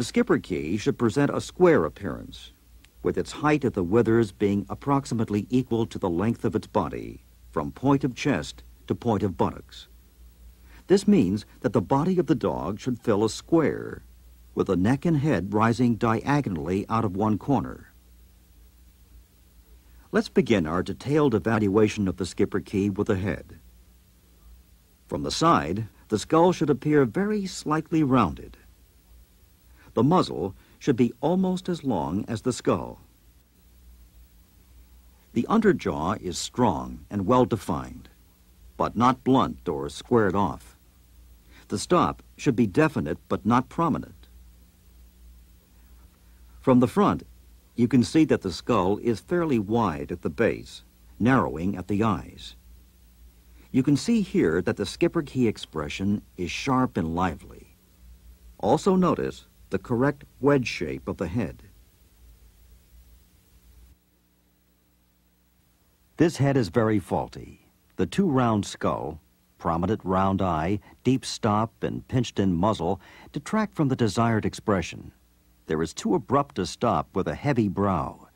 The Schipperke should present a square appearance, with its height at the withers being approximately equal to the length of its body, from point of chest to point of buttocks. This means that the body of the dog should fill a square, with the neck and head rising diagonally out of one corner. Let's begin our detailed evaluation of the Schipperke with the head. From the side, the skull should appear very slightly rounded. The muzzle should be almost as long as the skull. The underjaw is strong and well defined, but not blunt or squared off. The stop should be definite but not prominent. From the front, you can see that the skull is fairly wide at the base, narrowing at the eyes. You can see here that the Schipperke expression is sharp and lively. Also notice the correct wedge shape of the head. This head is very faulty. The too round skull, prominent round eye, deep stop, and pinched-in muzzle detract from the desired expression. There is too abrupt a stop with a heavy brow.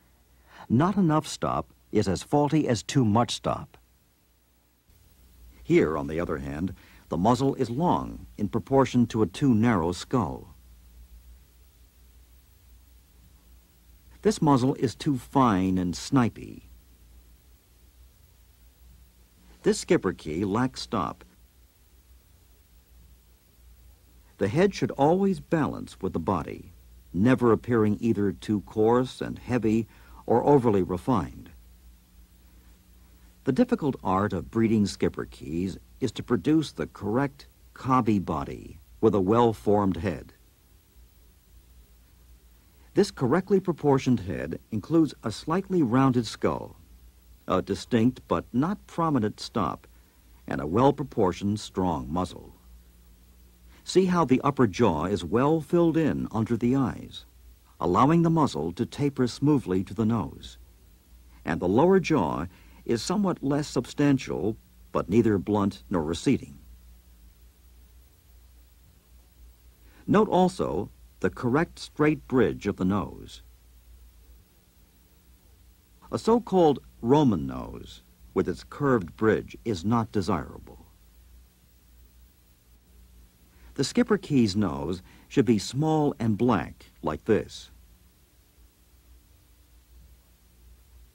Not enough stop is as faulty as too much stop. Here, on the other hand, the muzzle is long in proportion to a too narrow skull. This muzzle is too fine and snipey. This Schipperke lacks stop. The head should always balance with the body, never appearing either too coarse and heavy or overly refined. The difficult art of breeding Schipperkes is to produce the correct cobby body with a well-formed head. This correctly proportioned head includes a slightly rounded skull, a distinct but not prominent stop, and a well-proportioned strong muzzle. See how the upper jaw is well filled in under the eyes, allowing the muzzle to taper smoothly to the nose. And the lower jaw is somewhat less substantial, but neither blunt nor receding. Note also the correct straight bridge of the nose. A so-called Roman nose with its curved bridge is not desirable. The Schipperke's nose should be small and black, like this.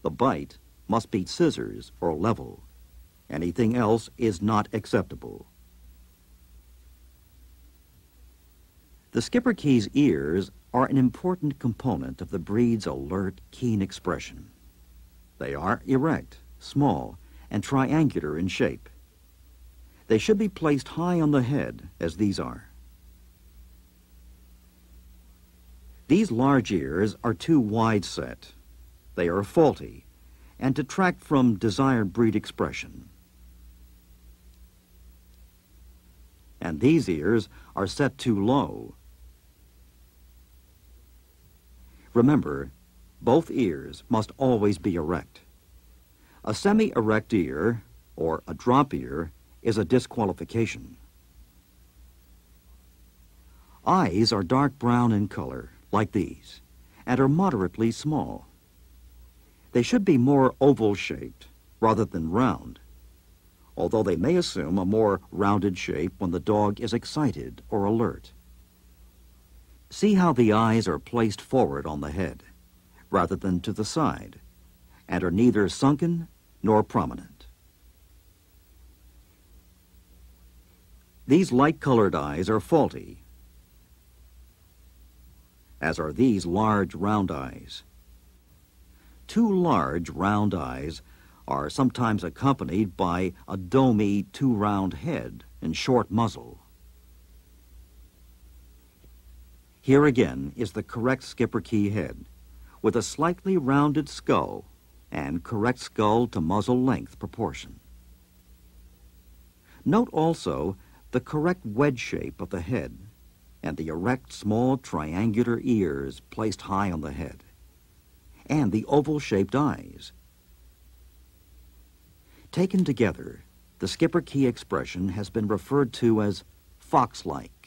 The bite must be scissors or level. Anything else is not acceptable. The Schipperke's ears are an important component of the breed's alert, keen expression. They are erect, small, and triangular in shape. They should be placed high on the head, as these are. These large ears are too wide set. They are faulty and detract from desired breed expression. And these ears are set too low. Remember, both ears must always be erect. A semi-erect ear, or a drop ear, is a disqualification. Eyes are dark brown in color, like these, and are moderately small. They should be more oval-shaped, rather than round, although they may assume a more rounded shape when the dog is excited or alert. See how the eyes are placed forward on the head rather than to the side, and are neither sunken nor prominent. These light-colored eyes are faulty, as are these large round eyes. Two large round eyes are sometimes accompanied by a domy too-round head and short muzzle. Here again is the correct Schipperke head with a slightly rounded skull and correct skull to muzzle length proportion. Note also the correct wedge shape of the head and the erect small triangular ears placed high on the head, and the oval-shaped eyes. Taken together, the Schipperke expression has been referred to as fox-like.